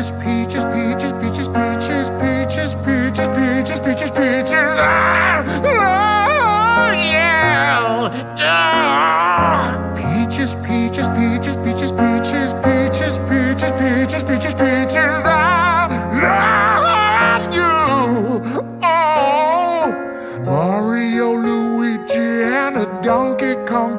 Peaches, peaches, peaches, peaches, peaches, peaches, peaches, peaches, peaches, peaches. Ah, yeah. Peaches, peaches, peaches, peaches, peaches, peaches, peaches, peaches, peaches, peaches. I love you. Oh, Mario, Luigi, and a Donkey Kong.